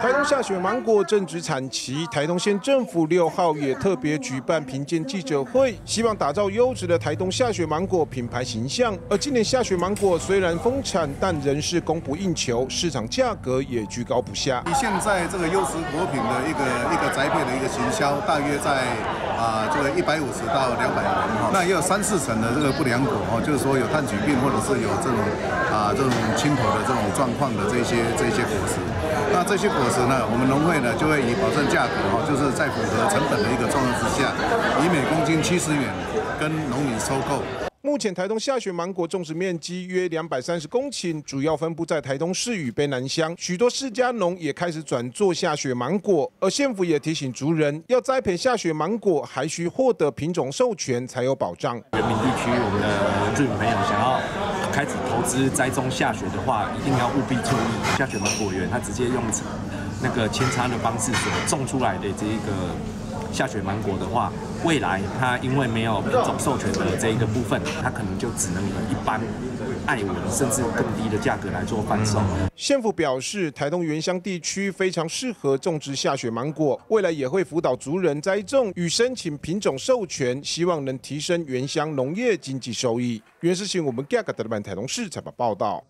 台东下雪芒果正值产期，台东县政府六号也特别举办评鉴记者会，希望打造优质的台东下雪芒果品牌形象。而今年下雪芒果虽然丰产，但仍是供不应求，市场价格也居高不下。以现在这个优质果品的一个一个栽培的一个行销，大约在啊这个一百五十到两百元哈，那也有三四成的这个不良果哦，就是说有炭疽病或者是有这种啊这种青头的这种状况的这些这些果实。那这些果实呢，我们农会呢就会以保证价格哈，就是在符合成本的一个状况之下，以每公斤七十元跟农民收购。目前台东下雪芒果种植面积约两百三十公顷，主要分布在台东市与卑南乡。许多世家农也开始转做下雪芒果，而县府也提醒族人，要栽培下雪芒果，还需获得品种授权才有保障。人民地区，我们的原住民朋友想要开始投资栽种下雪的话，一定要务必注意。下雪芒果园，它直接用那个扦插的方式所种出来的这一个下雪芒果的话，未来它因为没有品种授权的这一个部分，它可能就只能以一般爱文甚至更低的价格来做贩售。县府表示，台东原乡地区非常适合种植下雪芒果，未来也会辅导族人栽种与申请品种授权，希望能提升原乡农业经济收益。原事情我们 g a g 的台东市采访报道。